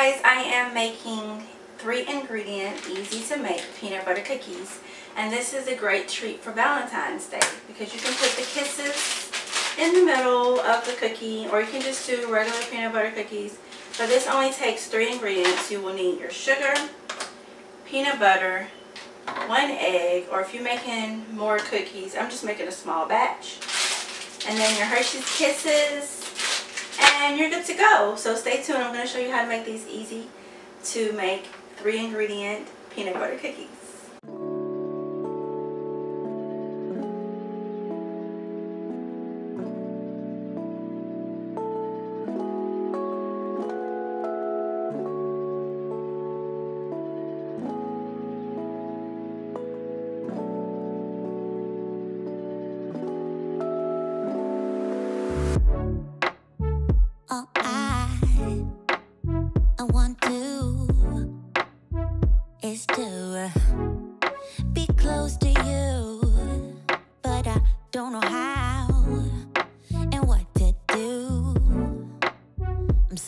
guys, I am making three ingredient, easy to make peanut butter cookies. And this is a great treat for Valentine's Day because you can put the kisses in the middle of the cookie or you can just do regular peanut butter cookies. But this only takes three ingredients. You will need your sugar, peanut butter, one egg, or if you're making more cookies, I'm just making a small batch. And then your Hershey's Kisses, and you're good to go. So stay tuned. I'm going to show you how to make these easy to make three ingredient peanut butter cookies.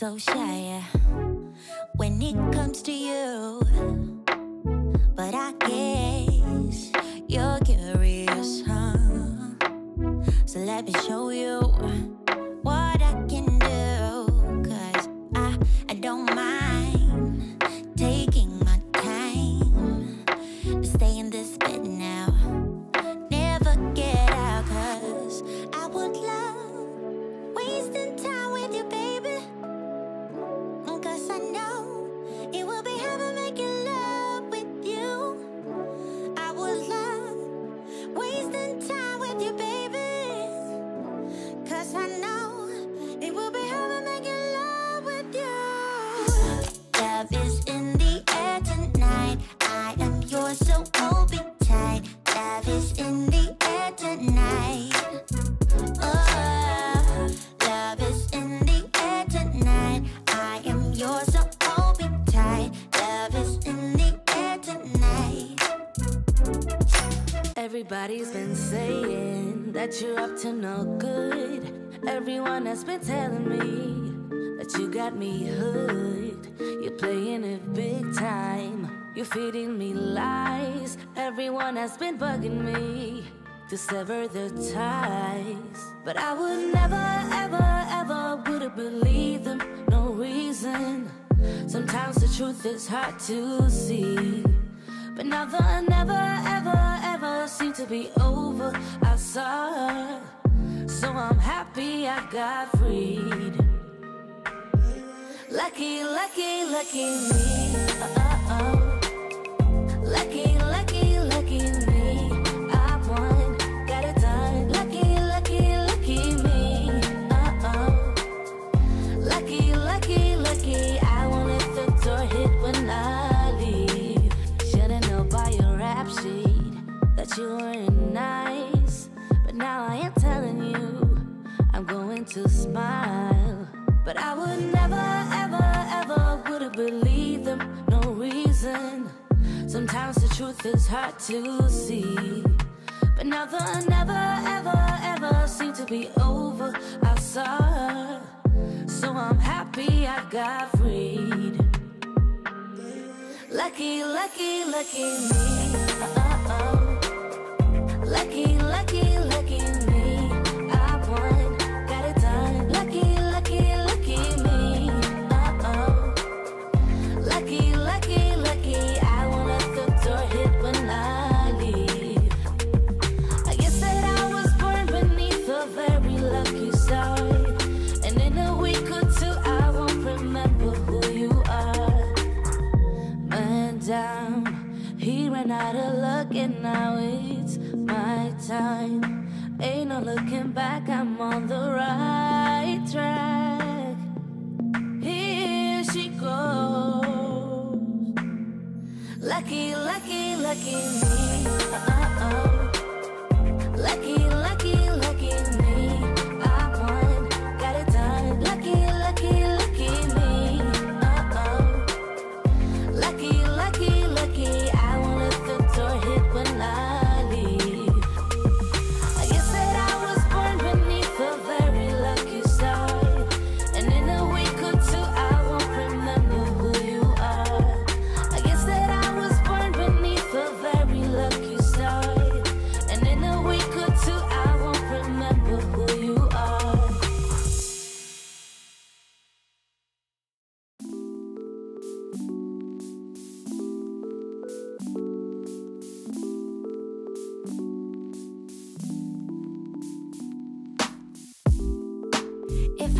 So shy when it comes to you. But I guess you're curious, huh? So let me show you. Everybody's been saying that you're up to no good. Everyone has been telling me that you got me hooked. You're playing it big time. You're feeding me lies. Everyone has been bugging me to sever the ties. But I would never, ever, ever would have believed them. No reason. Sometimes the truth is hard to see. But the never, ever, to be over. I saw so I'm happy I got freed. Lucky, lucky, lucky me. Uh -oh. Believed them, no reason. Sometimes the truth is hard to see. But the never, ever, ever seemed to be over. I saw her, so I'm happy I got freed. Lucky, lucky, lucky me. Uh -oh. Down, he ran out of luck, and now it's my time. Ain't no looking back, I'm on the right track. Here she goes. Lucky, lucky, lucky me. Uh oh. Lucky, lucky,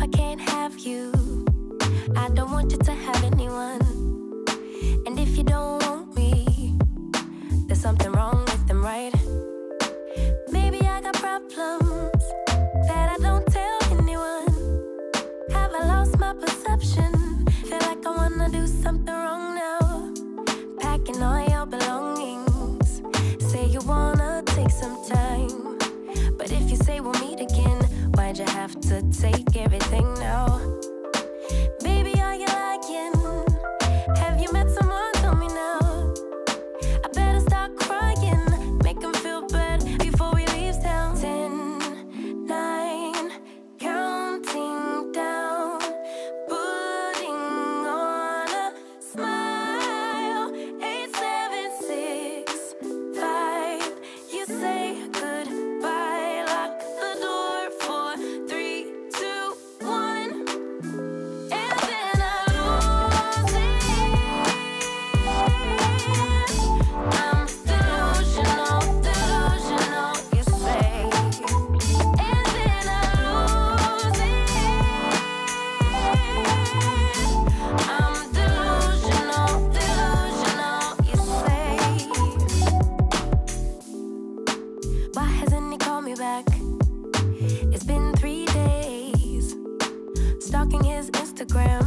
I can't have you, I don't want you to have anyone. And if you don't want me, there's something wrong with them, right? Maybe I got problems that I don't tell anyone. Have I lost my perception? Feel like I wanna do something wrong now. Packing all your belongings. Say you wanna take some time. But if you say we'll meet again, why'd you have to take everything back? It's been three days stalking his Instagram,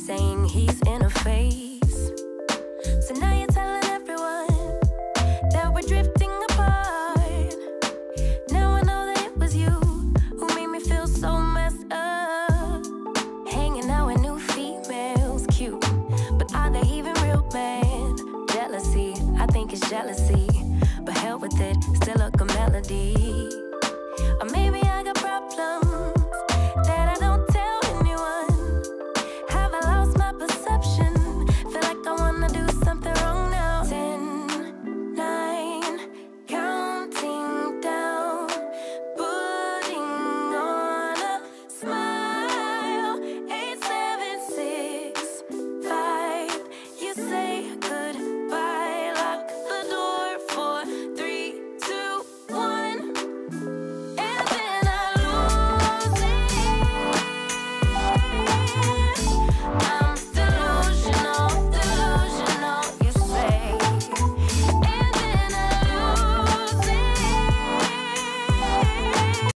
saying he's in a phase. So now you're telling everyone that we're drifting apart. Now I know that it was you who made me feel so messed up. Hanging out with new females, cute, but are they even real, man? Jealousy, I think it's jealousy, wasted, still a a melody.